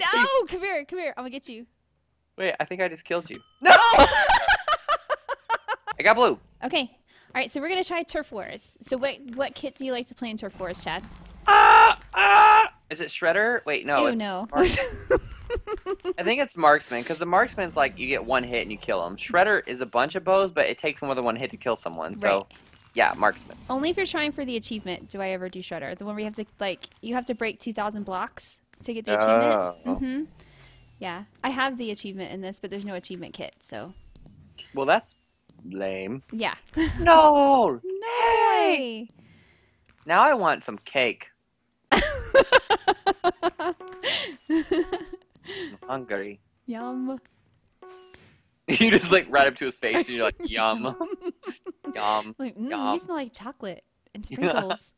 No, come here, come here. I'm gonna get you. Wait, I think I just killed you. No! I got blue. Okay. All right, so we're gonna try turf wars. So what what kit do you like to play in turf wars, Chad? Ah! Ah! Is it Shredder? Wait, no. Ew, it's no. I think it's Marksman, because the Marksman's like you get one hit and you kill him. Shredder is a bunch of bows, but it takes more than one hit to kill someone. So, Right. yeah, Marksman. Only if you're trying for the achievement do I ever do shredder. The one where you have to like you have to break 2,000 blocks to get the achievement. Oh. Mhm. Yeah, I have the achievement in this, but there's no achievement kit. So Well, that's lame. yeah. No! no way. Now I want some cake. I'm hungry. Yum. you just like right up to his face and you're like, yum, yum, Like, mm, you smell like chocolate and sprinkles.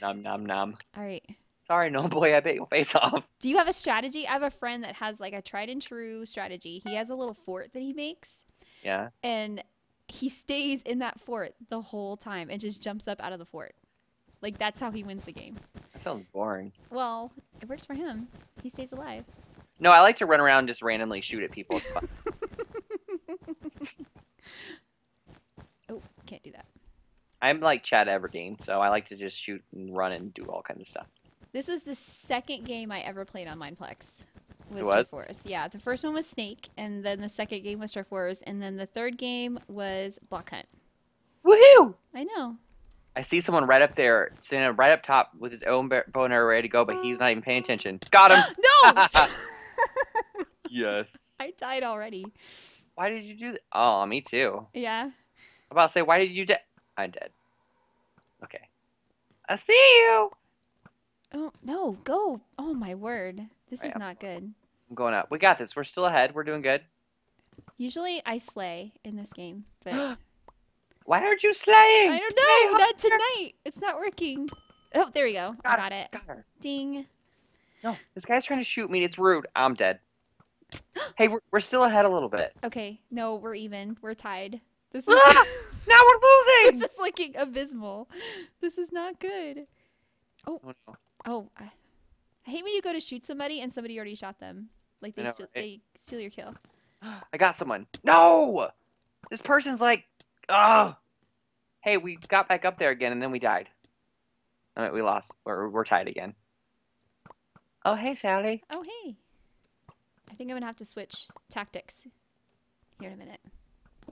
nom nom nom. All right. Sorry, no boy, I bit your face off. Do you have a strategy? I have a friend that has like a tried and true strategy. He has a little fort that he makes, Yeah. and he stays in that fort the whole time and just jumps up out of the fort. Like that's how he wins the game. That sounds boring. Well, it works for him. He stays alive. No, I like to run around and just randomly shoot at people. It's fun. Oh, can't do that. I'm like Chad Everdeen, so I like to just shoot and run and do all kinds of stuff. This was the second game I ever played on Mineplex. Was, It was? Turf Wars. Yeah, the first one was Snake, and then the second game was Turf Wars, and then the third game was Block Hunt. Woohoo! I know. I see someone right up there, standing right up top with his own bear- bow and arrow ready to go, but he's not even paying attention. Got him! no! yes. I died already. Why did you do that? Oh, me too. Yeah. I'm about to say, why did you die? I'm dead. Okay. I see you! Oh no, go! Oh my word, this I is am. not good. I'm going up. We got this. We're still ahead. We're doing good. Usually I slay in this game, but Why aren't you slaying? I don't Slay know. Not tonight. It's not working. Oh, there we go. I Got got it. Got her. Ding. No, this guy's trying to shoot me. It's rude. I'm dead. hey, we're, we're still ahead a little bit. Okay, no, we're even. We're tied. This is Ah! Now we're losing! this is looking abysmal. This is not good. Oh, no. Oh, I, I hate when you go to shoot somebody and somebody already shot them. Like they know, steal, right? they steal your kill. I got someone. No! This person's like, oh. Hey, we got back up there again and then we died. I mean, we lost. We're, we're tied again. Oh, hey, Sally. Oh hey. I think I'm gonna have to switch tactics here in a minute.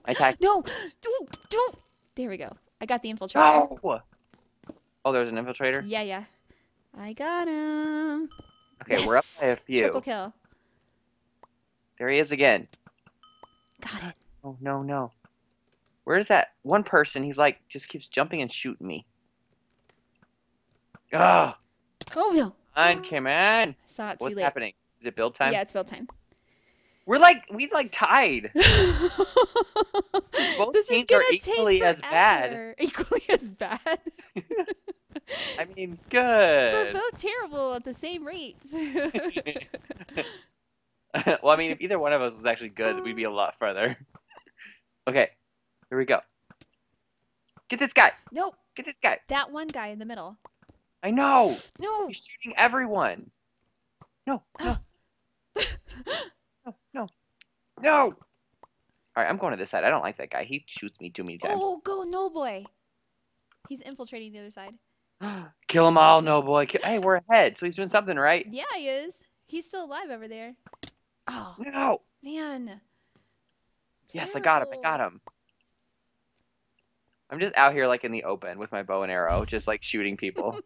I tagged. No, don't, don't. There we go. I got the infiltrator. No! Oh, there's an infiltrator? Yeah, yeah. I got him. Okay, we're up by a few. Triple kill. There he is again. Got it. Oh, no, no. Where's that one person? He's like, just keeps jumping and shooting me. Ugh. Oh no. Come on, come on. Saw it too What's late. happening? Is it build time? Yeah, it's build time. We're like, we like tied. Both this teams is are equally as bad. Equally as bad. Mean, We're both terrible at the same rate. well, I mean, if either one of us was actually good, we'd be a lot further. okay, here we go. Get this guy. nope. Get this guy. That one guy in the middle. I know. No. He's shooting everyone. No. No. no. No. No. All right, I'm going to this side. I don't like that guy. He shoots me too many times. Oh, go no boy. He's infiltrating the other side. Kill them all, no boy. Kill- hey, we're ahead, so he's doing something right. Yeah, he is. He's still alive over there. Oh No. man. Yes, I got him. I got him. I'm just out here like in the open with my bow and arrow, just like shooting people.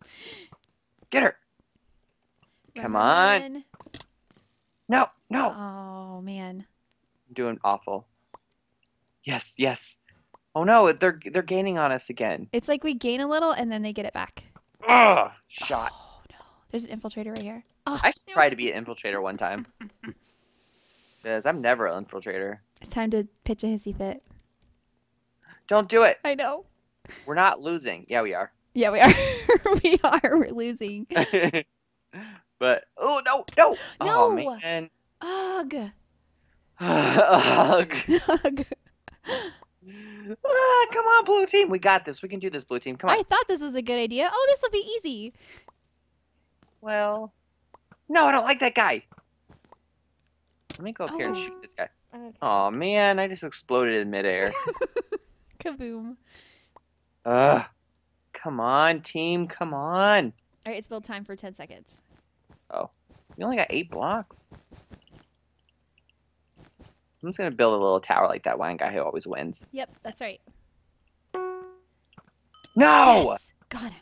Get her. Come on. Run. No, no. Oh man. I'm doing awful. Yes, yes. Oh no, they're they're gaining on us again. It's like we gain a little and then they get it back. Ugh, shot. Oh no. There's an infiltrator right here. Oh, I should no. try to be an infiltrator one time. Because I'm never an infiltrator. It's time to pitch a hissy fit. Don't do it. I know. We're not losing. Yeah, we are. Yeah, we are. we are. We're losing. but oh no, no. Oh No. man. Ugh. Ugh. Ugh. Ah, come on, blue team. We got this. We can do this, blue team. Come on. I thought this was a good idea. Oh, this will be easy. Well, No, I don't like that guy. Let me go up here and shoot Oh. this guy. Okay. Oh man, I just exploded in midair. Kaboom. Ugh. Come on, team. Come on. All right, it's build time for 10 seconds. Oh. We only got eight blocks. I'm just gonna build a little tower like that one guy who always wins. Yep, that's right. No! Yes! Got him.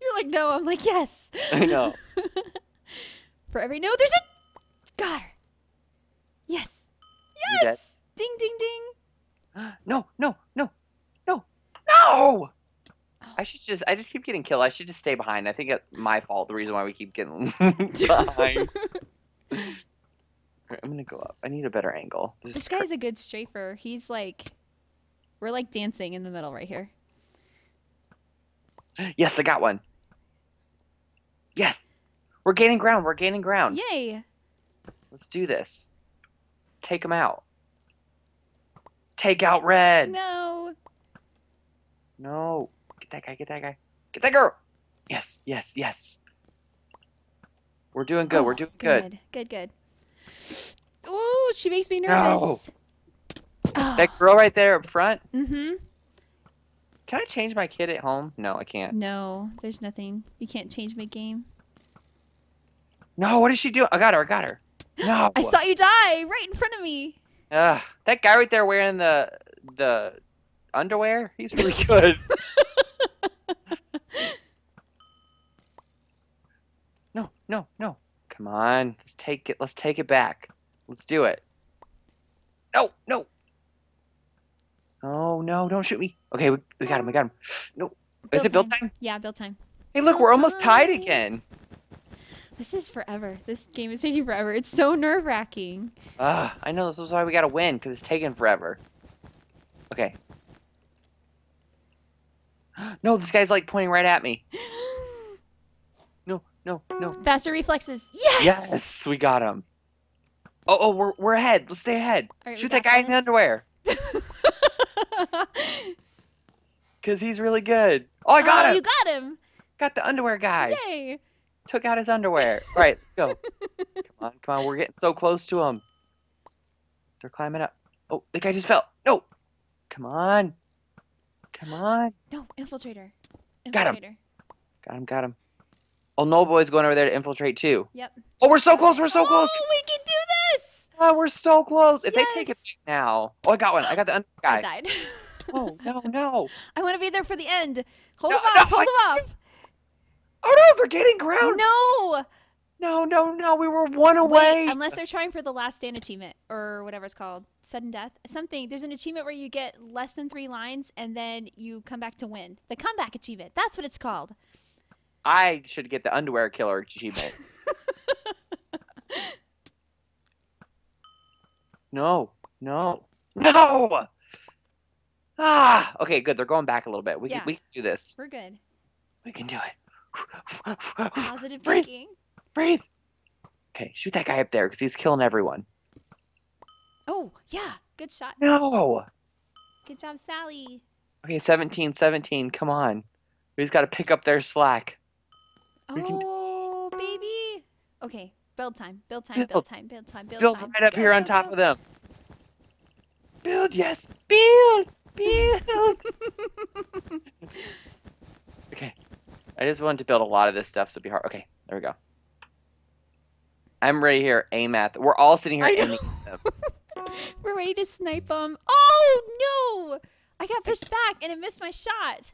You're like, no. I'm like, yes. I know. For every no, there's a. Got her. Yes. Yes. Ding, ding, ding. No, no, no, no, no! Oh. I should just, I just keep getting killed. I should just stay behind. I think it's my fault, the reason why we keep getting behind. Alright, I'm gonna go up. I need a better angle. This, This guy's a good strafer. He's like, we're like dancing in the middle right here. Yes, I got one. Yes! We're gaining ground. We're gaining ground. Yay! Let's do this. Let's take him out. Take out red. No. No. Get that guy. Get that guy. Get that girl. Yes. Yes. Yes. We're doing good. We're Oh, doing good. Good, good, good. Ooh, she makes me nervous. No. Oh. That girl right there up front. mm-hmm. Can I change my kid at home? No, I can't. No, there's nothing. You can't change my game. No. What is she doing? I got her. I got her. No. I saw you die right in front of me. Ugh, that guy right there wearing the the underwear. He's really good. no. No. No. Come on. Let's take it. Let's take it back. Let's do it. No. No. Oh no! Don't shoot me. Okay, we, we got him. We got him. No. Is it build time? Yeah, build time. Hey, look, Build we're almost tied again. This is forever. This game is taking forever. It's so nerve wracking. Ugh, I know this is why we gotta win because it's taking forever. Okay. No, this guy's like pointing right at me. No, no. Faster reflexes. Yes. Yes, we got him. Oh, oh, we're we're ahead. Let's stay ahead. Right, Shoot that guy in the underwear because he's really good. Oh, I got oh, him. You got him. Got the underwear guy. Yay. Took out his underwear. All right, go. come on, come on. We're getting so close to him. They're climbing up. Oh, the guy just fell. No. Come on. Come on. No, infiltrator. Infiltrator. Got him. Got him, got him. Oh, no boy's going over there to infiltrate too. Yep. Oh, we're so close. We're so oh, close. Oh, we can do this. Oh, we're so close. If they take it now. Oh, I got one. I got the under I died. Oh, no, no. I want to be there for the end. Hold No, him off. no, hold I him off. Oh, no, they're getting ground. No. No, no, no. We were one away. Wait, unless they're trying for the last stand achievement or whatever it's called, sudden death, something. There's an achievement where you get less than three lines and then you come back to win. The comeback achievement. That's what it's called. I should get the underwear killer achievement. no, no, no. Ah, okay, good. They're going back a little bit. We Yeah. can, we can do this. We're good. We can do it. Positive Breathe. thinking. Breathe. Okay, shoot that guy up there because he's killing everyone. Oh yeah, good shot. No. Good job, Sally. Okay, 17, 17. Come on. We just got to pick up their slack. Oh baby. Okay, build time. Build time. Build. Build time. Build time. Build, Build time. right up Go, here on top go. of them. Build, yes. Build. Build. okay. I just wanted to build a lot of this stuff, so it'd be hard. Okay, there we go. I'm ready here. Aim at. The, we're all sitting here aiming at them. We're ready to snipe them. Oh no! I got pushed back and it missed my shot.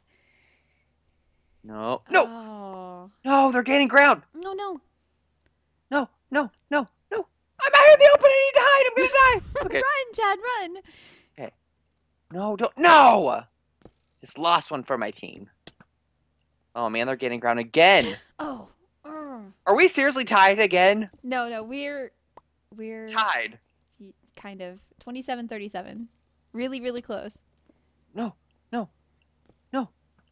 No. No. Oh. No, they're gaining ground. No, no. No, no, no, no. I'm out here in the open. I need to hide. I'm gonna die. Okay. Run, Chad, run. No, don't. No. Just lost one for my team. Oh man, they're gaining ground again. Oh. mm. Are we seriously tied again? No, no, we're we're Tied. kind of 27-37. Really, really close. No, no, no.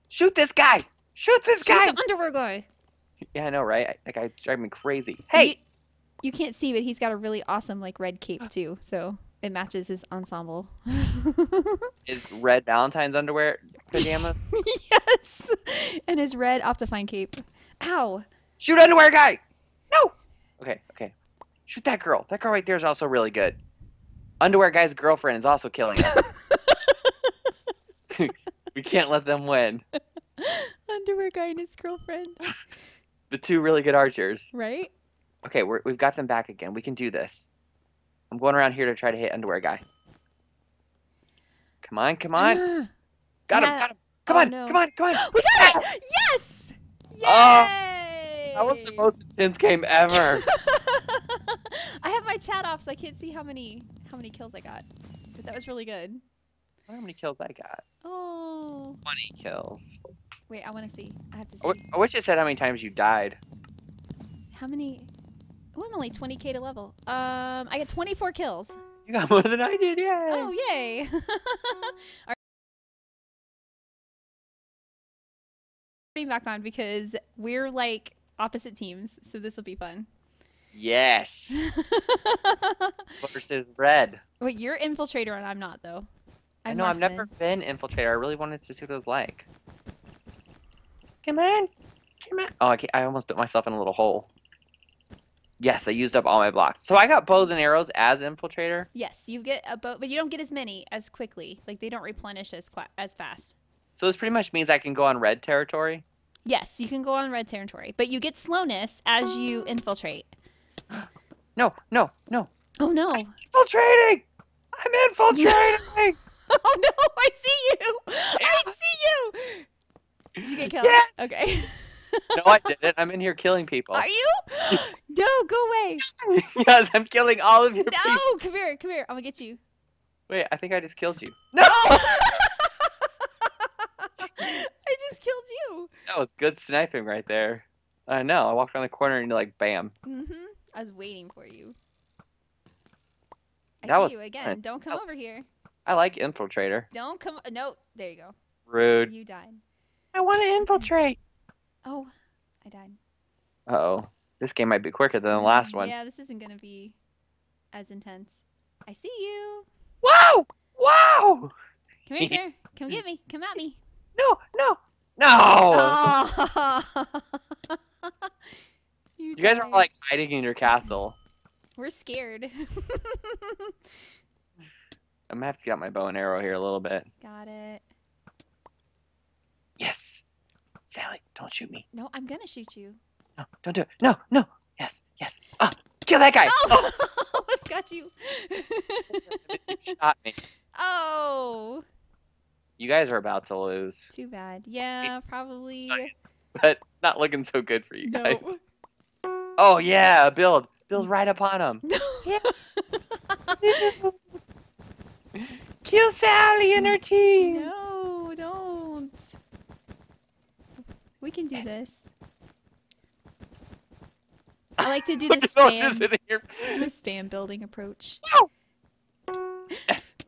Shoot this guy. Shoot this Shoot guy. the underwear guy. Yeah, I know, right? I- That guy driving me crazy. Hey. You, you can't see, but he's got a really awesome like red cape too, so it matches his ensemble. Is red Valentine's underwear pajamas? yes, and his red Optifine cape. Ow! Shoot underwear guy. No. Okay, okay. Shoot that girl. That girl right there is also really good. Underwear guy's girlfriend is also killing us. we can't let them win. Underwear guy and his girlfriend. The two really good archers. Right? Okay, we're, we've got them back again. We can do this. I'm going around here to try to hit underwear guy. Come on, come on. Ah. Got him, got him. Come Oh, on, no. come on, come on. we got it! Yes! Yay! Oh, That was the most intense game ever. I have my chat off, so I can't see how many how many kills I got. But that was really good. How many kills I got? Oh. 20 kills. Wait, I want to see. I have to see. I w- I wish it said how many times you died. How many? Oh, I'm only 20k to level. Um, I got 24 kills. You got more than I did, yay! Oh, yay! Putting back on because we're like opposite teams, so this will be fun. Yes. Versus red. Wait, you're infiltrator and I'm not though. I I'm know, I've never been infiltrator. I really wanted to see what it was like. Come on. Come on. Oh, I, I almost bit myself in a little hole. Yes, I used up all my blocks. So I got bows and arrows as infiltrator. Yes, you get a bow, but you don't get as many as quickly. Like they don't replenish as as fast. So this pretty much means I can go on red territory. Yes, you can go on red territory, but you get slowness as you infiltrate. No, no, no. Oh no! Infiltrating! I'm infiltrating! oh no! I see you! I see you! Did you get killed? Yes! Okay. no, I didn't. I'm in here killing people. Are you? no, go away! yes, I'm killing all of your people. No, come here, come here. I'm gonna get you. Wait, I think I just killed you. No! I just killed you. That was good sniping right there. I know. I walked around the corner and you're like, bam. Mhm. I was waiting for you. I That see was you again. fun. Don't come Oh. over here. I like infiltrator. Don't come. No, there you go. Rude. You died. I want to infiltrate. Oh, I died. Uh oh. This game might be quicker than the last one. Yeah, this isn't gonna be as intense. I see you. Wow! Wow! Come here, come here. Come get me. Come at me. No, no, no! Oh. you, you guys are died. like hiding in your castle. We're scared. I'm gonna have to get out my bow and arrow here a little bit. Got it. Yes! Sally, don't shoot me. No, I'm gonna shoot you. No, don't do it. No, no! Yes, yes. Ah! Kill that guy! Oh, almost got you. you shot me. oh, You guys are about to lose. too bad. Yeah, probably. Sorry. But not looking so good for you No. guys. Oh yeah, build. Build right upon him. No. Kill Sally and her team. No, don't. We can do this. I like to do the spam, the spam building approach. No.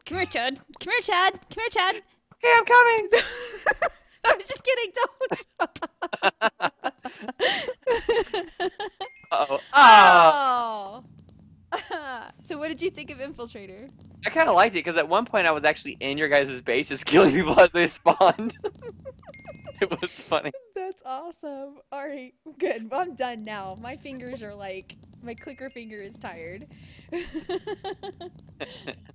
Come here, Chad. Come here, Chad. Come here, Chad. Okay, I'm coming. I was just kidding. Don't. Uh-oh. Ah! Oh. oh. so, what did you think of Infiltrator? I kind of liked it because at one point I was actually in your guys' base just killing people as they spawned. it was funny. Awesome. All right, good. I'm done now. My fingers are like, my clicker finger is tired.